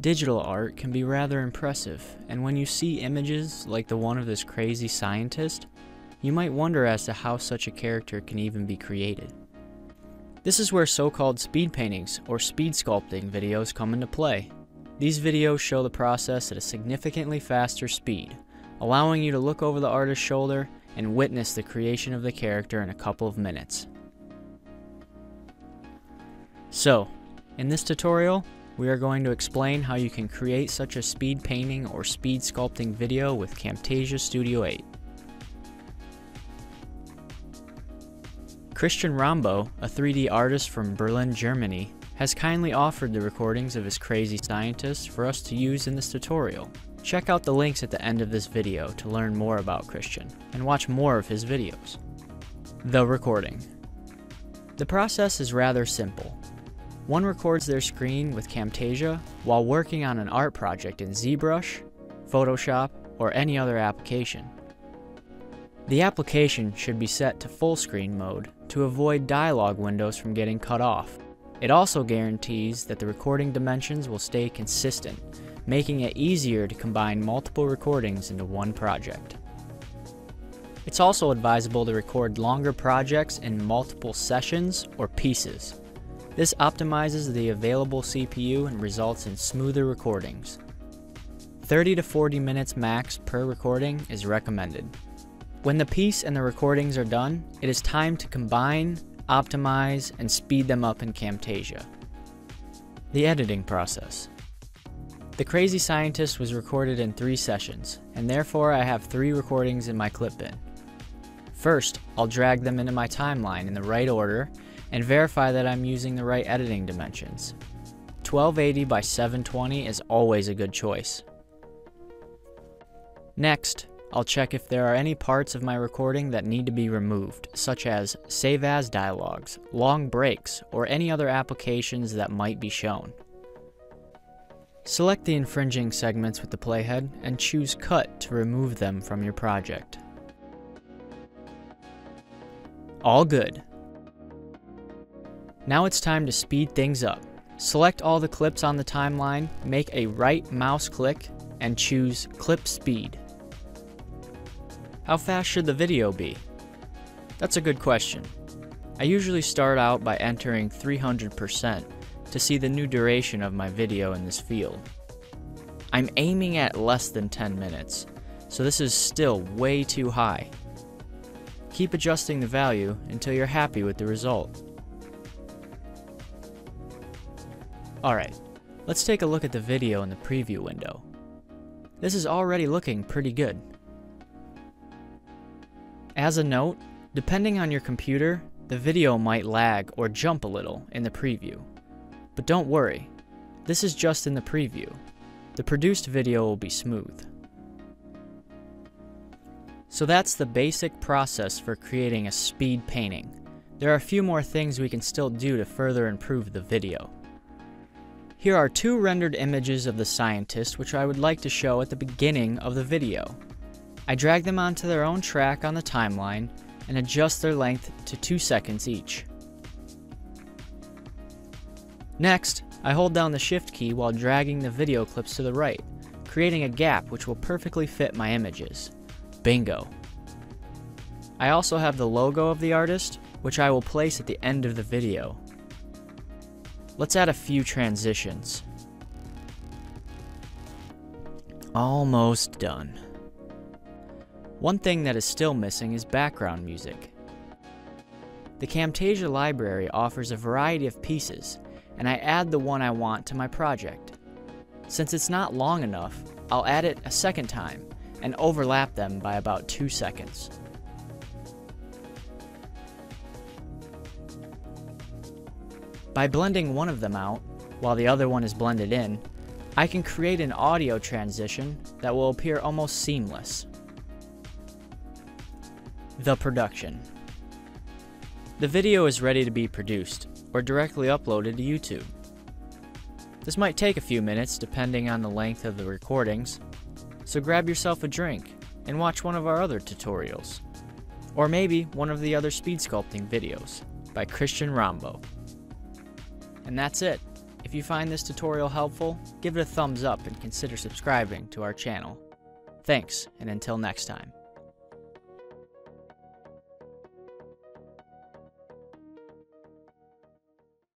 Digital art can be rather impressive, and when you see images like the one of this crazy scientist, you might wonder as to how such a character can even be created. This is where so-called speed paintings or speed sculpting videos come into play. These videos show the process at a significantly faster speed, allowing you to look over the artist's shoulder and witness the creation of the character in a couple of minutes. So, in this tutorial, we are going to explain how you can create such a speed painting or speed sculpting video with Camtasia Studio 8. Christian Rambow, a 3D artist from Berlin, Germany, has kindly offered the recordings of his crazy scientist for us to use in this tutorial. Check out the links at the end of this video to learn more about Christian, and watch more of his videos. The recording. The process is rather simple. One records their screen with Camtasia while working on an art project in ZBrush, Photoshop, or any other application. The application should be set to full screen mode to avoid dialog windows from getting cut off. It also guarantees that the recording dimensions will stay consistent, making it easier to combine multiple recordings into one project. It's also advisable to record longer projects in multiple sessions or pieces. This optimizes the available CPU and results in smoother recordings. 30 to 40 minutes max per recording is recommended. When the piece and the recordings are done, it is time to combine, optimize, and speed them up in Camtasia. The editing process. The Crazy Scientist was recorded in three sessions, and therefore I have three recordings in my clip bin. First, I'll drag them into my timeline in the right order and verify that I'm using the right editing dimensions. 1280 by 720 is always a good choice. Next, I'll check if there are any parts of my recording that need to be removed, such as save as dialogues, long breaks, or any other applications that might be shown. Select the infringing segments with the playhead and choose Cut to remove them from your project. All good. Now it's time to speed things up. Select all the clips on the timeline, make a right mouse click, and choose Clip Speed. How fast should the video be? That's a good question. I usually start out by entering 300% to see the new duration of my video in this field. I'm aiming at less than 10 minutes, so this is still way too high. Keep adjusting the value until you're happy with the result. Alright, let's take a look at the video in the preview window. This is already looking pretty good. As a note, depending on your computer, the video might lag or jump a little in the preview. But don't worry, this is just in the preview. The produced video will be smooth. So that's the basic process for creating a speed painting. There are a few more things we can still do to further improve the video. Here are two rendered images of the scientist which I would like to show at the beginning of the video. I drag them onto their own track on the timeline and adjust their length to 2 seconds each. Next, I hold down the shift key while dragging the video clips to the right, creating a gap which will perfectly fit my images. Bingo! I also have the logo of the artist, which I will place at the end of the video. Let's add a few transitions. Almost done. One thing that is still missing is background music. The Camtasia library offers a variety of pieces, and I add the one I want to my project. Since it's not long enough, I'll add it a second time and overlap them by about 2 seconds. By blending one of them out, while the other one is blended in, I can create an audio transition that will appear almost seamless. The production. The video is ready to be produced, or directly uploaded to YouTube. This might take a few minutes depending on the length of the recordings, so grab yourself a drink and watch one of our other tutorials. Or maybe one of the other speed sculpting videos by Christian Rambow. And that's it. If you find this tutorial helpful, give it a thumbs up and consider subscribing to our channel. Thanks, and until next time.